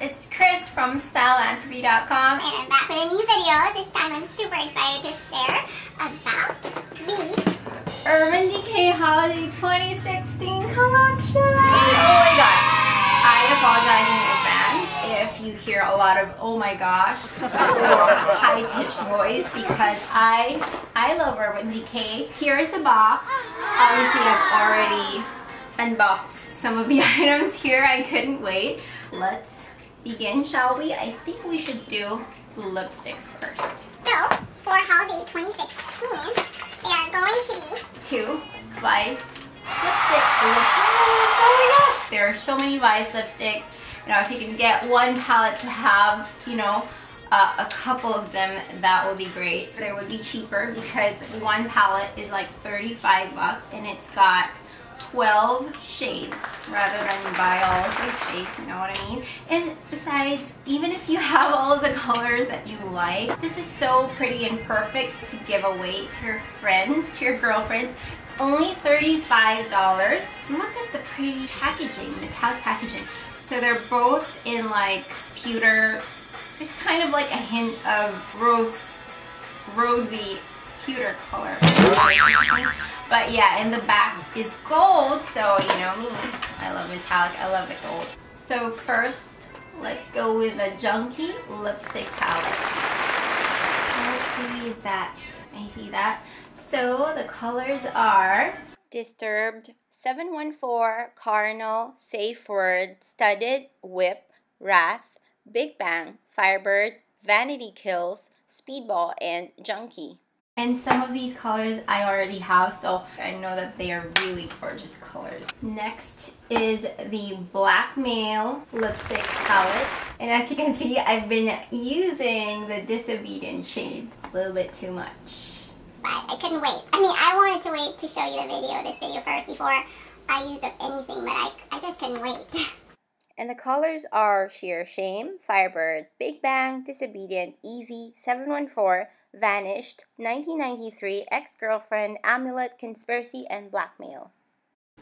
it's Chris from StyleAnthropy.com and I'm back with a new video. This time I'm super excited to share about the Urban Decay Holiday 2016 collection. Oh my god. I apologize in advance if you hear a lot of oh my gosh or high-pitched voice because I I love Urban Decay. Here is the box. Obviously I've already unboxed some of the items here. I couldn't wait. Let's begin, shall we? I think we should do lipsticks first. So, for holiday 2016, they are going to be two Vice lipsticks. Oh my god! There are so many Vice lipsticks. You know, if you can get one palette to have, you know, uh, a couple of them, that would be great. They would be cheaper because one palette is like 35 bucks and it's got 12 shades rather than buy all of those shades, you know what I mean? And besides, even if you have all of the colors that you like, this is so pretty and perfect to give away to your friends, to your girlfriends. It's only $35. Look at the pretty packaging, metallic packaging. So they're both in like pewter, it's kind of like a hint of rose, rosy pewter color. But yeah, in the back is gold, so you know me. I love metallic, I love the gold. So first, let's go with a Junkie lipstick palette. Oh, How pretty is that? I see that. So the colors are Disturbed, 714, Cardinal, Safe Word, Studded, Whip, Wrath, Big Bang, Firebird, Vanity Kills, Speedball, and Junkie. And some of these colors I already have, so I know that they are really gorgeous colors. Next is the Blackmail lipstick palette. And as you can see, I've been using the Disobedient shade a little bit too much. But I couldn't wait. I mean, I wanted to wait to show you the video, this video first, before I used up anything, but I, I just couldn't wait. And the colors are Sheer Shame, Firebird, Big Bang, Disobedient, Easy, 714, Vanished, 1993, Ex-Girlfriend, Amulet, Conspiracy, and Blackmail.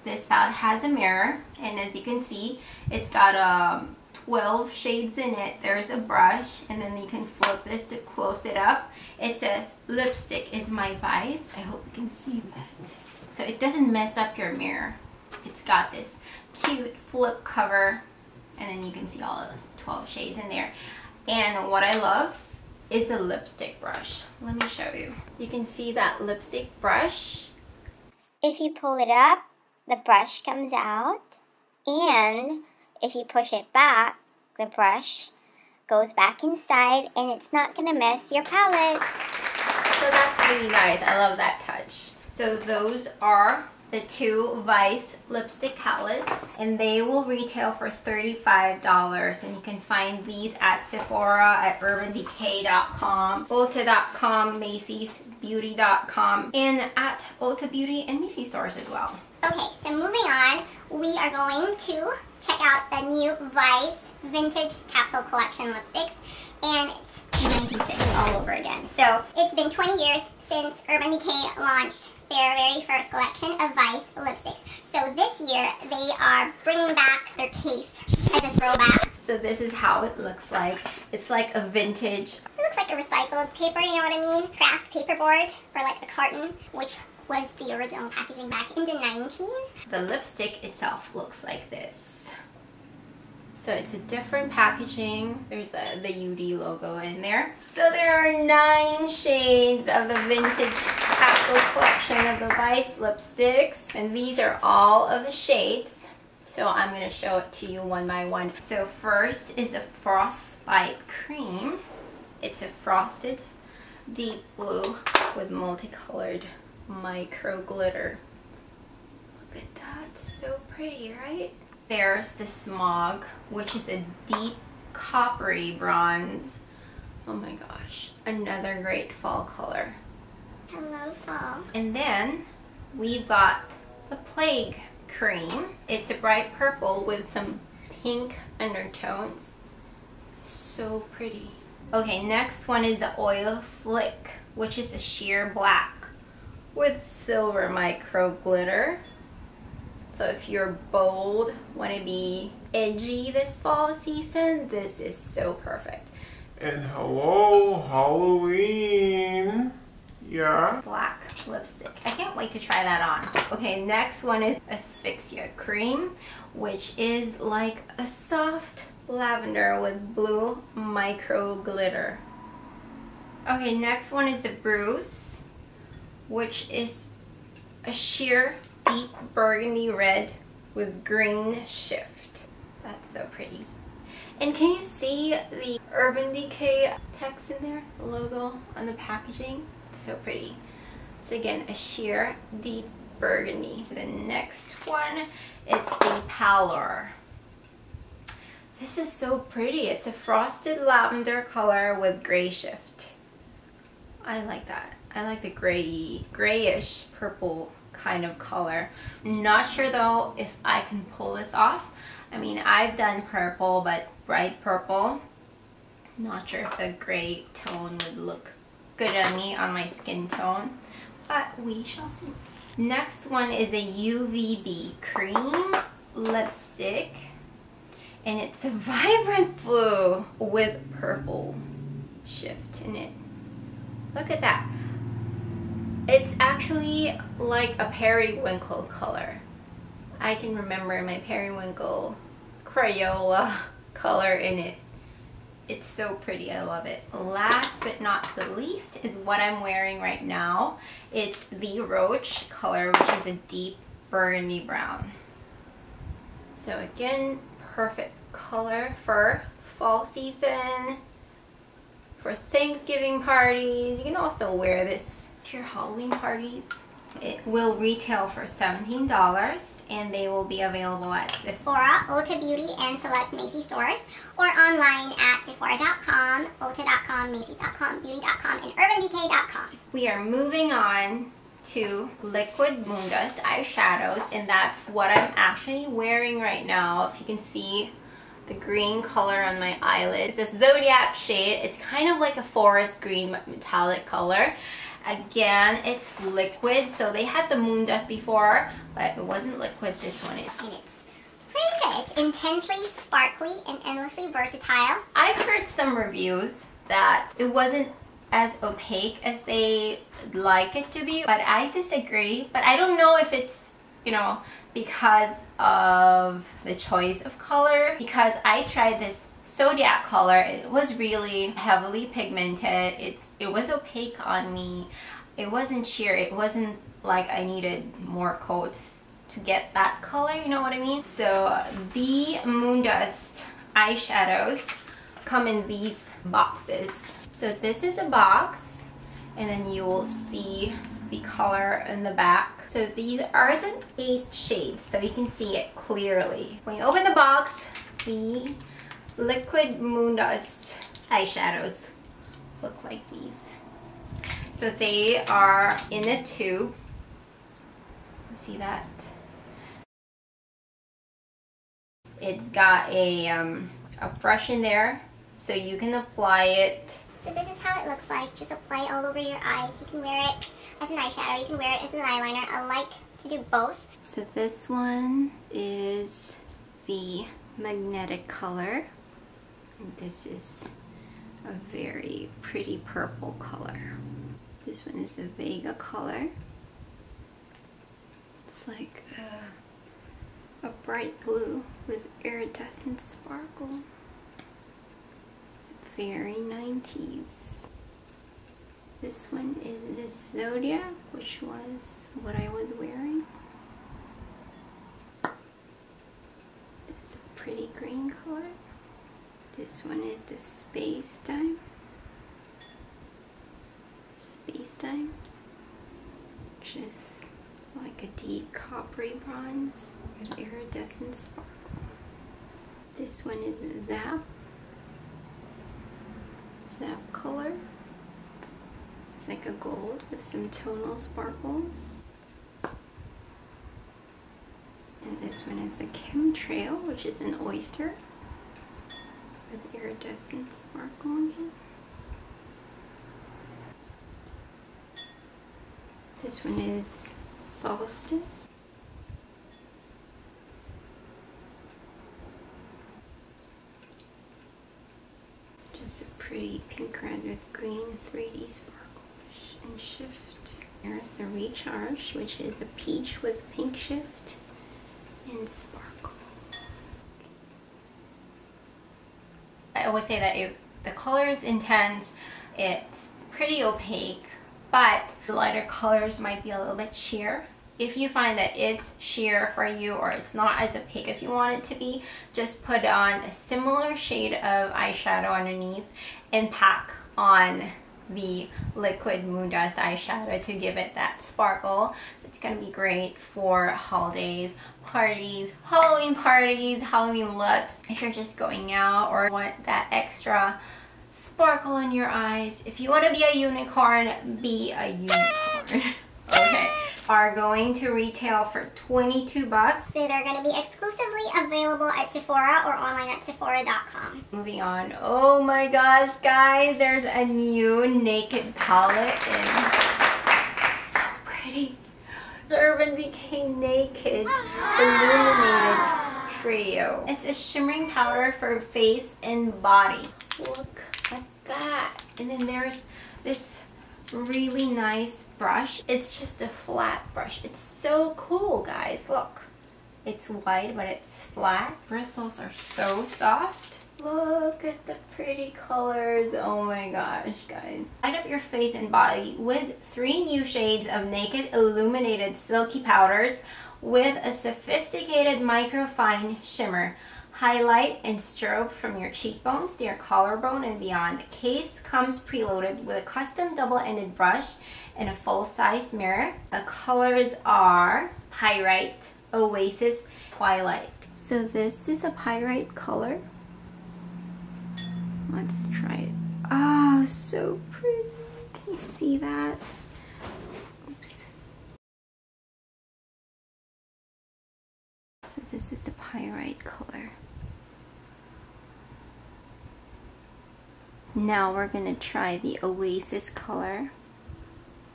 This palette has a mirror, and as you can see, it's got um, 12 shades in it. There's a brush, and then you can flip this to close it up. It says, lipstick is my vice. I hope you can see that. So it doesn't mess up your mirror. It's got this cute flip cover, and then you can see all of the 12 shades in there. And what I love is a lipstick brush. Let me show you. You can see that lipstick brush. If you pull it up, the brush comes out. And if you push it back, the brush goes back inside and it's not going to mess your palette. So that's really nice. I love that touch. So those are the two Vice lipstick palettes and they will retail for $35 and you can find these at Sephora, at UrbanDecay.com, Ulta.com, Macy'sBeauty.com, and at Ulta Beauty and Macy's stores as well. Okay, so moving on, we are going to check out the new Vice Vintage Capsule Collection lipsticks and it's 96 all over again. So it's been 20 years since Urban Decay launched their very first collection of Vice lipsticks. So this year, they are bringing back their case as a throwback. So this is how it looks like. It's like a vintage. It looks like a recycled paper, you know what I mean? Craft paperboard or like a carton, which was the original packaging back in the 90s. The lipstick itself looks like this. So it's a different packaging. There's a, the UD logo in there. So there are nine shades of the vintage capsule collection of the Vice lipsticks. And these are all of the shades. So I'm going to show it to you one by one. So first is a Frostbite Cream. It's a frosted deep blue with multicolored micro glitter. Look at that, so pretty, right? There's the Smog, which is a deep coppery bronze. Oh my gosh, another great fall color. Hello, fall. And then we've got the Plague Cream. It's a bright purple with some pink undertones. So pretty. Okay, next one is the Oil Slick, which is a sheer black with silver micro glitter. So if you're bold, want to be edgy this fall season, this is so perfect. And hello, Halloween. Yeah. Black lipstick. I can't wait to try that on. Okay, next one is Asphyxia Cream, which is like a soft lavender with blue micro glitter. Okay, next one is the Bruise, which is a sheer deep burgundy red with green shift. That's so pretty. And can you see the Urban Decay text in there? The logo on the packaging? It's so pretty. So again, a sheer deep burgundy. The next one, it's the Pallor. This is so pretty. It's a frosted lavender color with gray shift. I like that. I like the gray, grayish purple kind of color. Not sure though if I can pull this off. I mean, I've done purple, but bright purple. Not sure if the gray tone would look good on me on my skin tone, but we shall see. Next one is a UVB cream lipstick and it's a vibrant blue with purple shift in it. Look at that. It's actually like a periwinkle color. I can remember my periwinkle Crayola color in it. It's so pretty, I love it. Last but not the least is what I'm wearing right now. It's the Roach color, which is a deep burgundy brown. So again, perfect color for fall season, for Thanksgiving parties. You can also wear this to your Halloween parties. It will retail for $17 and they will be available at Sephora, Ulta Beauty, and select Macy's stores or online at Sephora.com, Ulta.com, Macy's.com, Beauty.com, and UrbanDecay.com. We are moving on to Liquid Moondust eyeshadows and that's what I'm actually wearing right now. If you can see the green color on my eyelids. A Zodiac shade. It's kind of like a forest green metallic color. Again, it's liquid. So they had the moon dust before, but it wasn't liquid. This one is. And it's pretty good. It's intensely sparkly and endlessly versatile. I've heard some reviews that it wasn't as opaque as they like it to be, but I disagree. But I don't know if it's, you know, because of the choice of color. Because I tried this Zodiac color, it was really heavily pigmented. It's It was opaque on me. It wasn't sheer. It wasn't like I needed more coats to get that color, you know what I mean? So the Moondust eyeshadows come in these boxes. So this is a box and then you will see the color in the back. So these are the eight shades so you can see it clearly. When you open the box, the Liquid Moondust eyeshadows look like these. So they are in a tube. See that? It's got a, um, a brush in there so you can apply it. So this is how it looks like. Just apply it all over your eyes. You can wear it as an eyeshadow. You can wear it as an eyeliner. I like to do both. So this one is the magnetic color. This is a very pretty purple color. This one is the Vega color. It's like a, a bright blue with iridescent sparkle. Very 90s. This one is this Zodiac, which was what I was wearing. It's a pretty green color. This one is the Space Time. Space Time, which is like a deep coppery bronze with iridescent sparkle. This one is Zap. Zap color. It's like a gold with some tonal sparkles. And this one is a chemtrail, which is an oyster with iridescent sparkle on it. This one is Solstice. Just a pretty pink red with green 3D sparkle and shift. There's the Recharge, which is a peach with pink shift and sparkle. I would say that it, the color is intense, it's pretty opaque, but the lighter colors might be a little bit sheer. If you find that it's sheer for you or it's not as opaque as you want it to be, just put on a similar shade of eyeshadow underneath and pack on the liquid moon dust eyeshadow to give it that sparkle. So it's going to be great for holidays, parties, Halloween parties, Halloween looks. If you're just going out or want that extra sparkle in your eyes. If you want to be a unicorn, be a unicorn. okay are going to retail for 22 bucks. So they're going to be exclusively available at Sephora or online at Sephora.com. Moving on. Oh my gosh, guys, there's a new naked palette and so pretty. The Urban Decay Naked ah! Illuminated Trio. It's a shimmering powder for face and body. Look at that. And then there's this really nice brush. It's just a flat brush. It's so cool, guys. Look. It's wide, but it's flat. Bristles are so soft. Look at the pretty colors. Oh my gosh, guys. Light up your face and body with three new shades of Naked Illuminated Silky Powders with a sophisticated microfine shimmer highlight and strobe from your cheekbones to your collarbone and beyond. The case comes preloaded with a custom double-ended brush and a full-size mirror. The colors are Pyrite, Oasis, Twilight. So this is a Pyrite color. Let's try it. Oh, so pretty. Can you see that? Oops. So this is the Pyrite color. Now we're gonna try the Oasis color.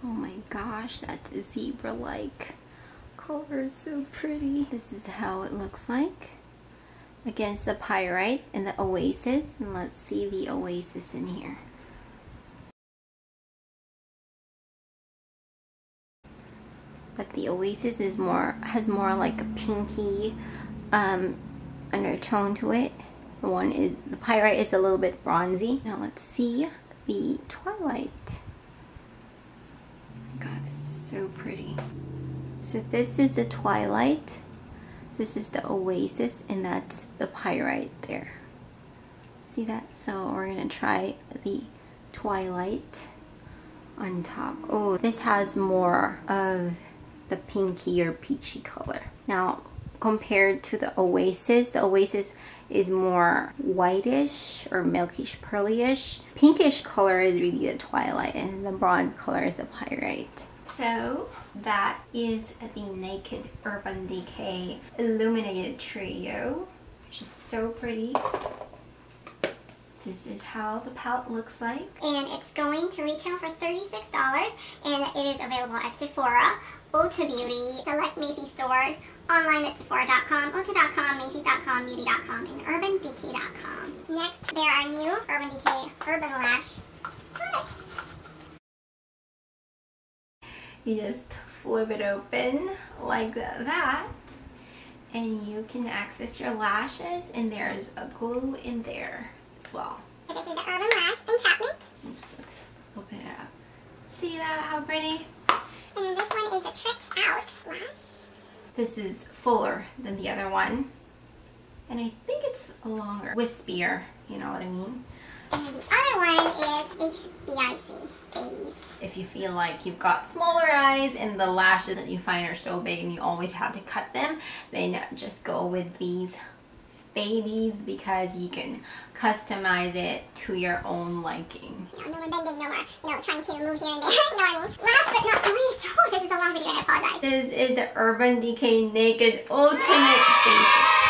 Oh my gosh, that's a zebra-like color, so pretty. This is how it looks like against the Pyrite and the Oasis. And let's see the Oasis in here. But the Oasis is more has more like a pinky um, undertone to it one is, the pyrite is a little bit bronzy. Now let's see the twilight. God, this is so pretty. So this is the twilight. This is the oasis and that's the pyrite there. See that? So we're gonna try the twilight on top. Oh, this has more of the pinky or peachy color. Now, compared to the Oasis. The Oasis is more whitish or milkish pearlyish. Pinkish color is really the Twilight and the bronze color is the Pyrite. So that is the Naked Urban Decay Illuminated Trio, which is so pretty. This is how the palette looks like. And it's going to retail for $36 and it is available at Sephora, Ulta Beauty, select Macy's stores, online at Sephora.com, Ulta.com, Macy's.com, Beauty.com, and UrbanDecay.com. Next, there are new Urban Decay Urban Lash products. You just flip it open like that and you can access your lashes and there's a glue in there as well. This is the Urban Lash Entrapment. Oops, let's open it up. See that? How pretty? And this one is a tricked out lash. This is fuller than the other one. And I think it's longer, wispier, you know what I mean? And the other one is HBIC, babies. If you feel like you've got smaller eyes and the lashes that you find are so big and you always have to cut them, then just go with these babies because you can customize it to your own liking. Yeah, no more bending, no more, you know, trying to move here and there, you know what I mean? Last but not least, oh, this is a long video and I apologize. This is the Urban Decay Naked Ultimate Basics.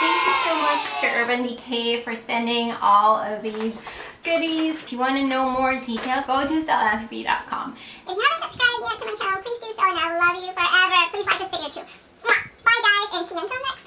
Thank you so much to Urban Decay for sending all of these goodies. If you want to know more details, go to styleanthropy.com. If you haven't subscribed yet to my channel, please do so and I love you forever. Please like this video too. Bye guys and see you until next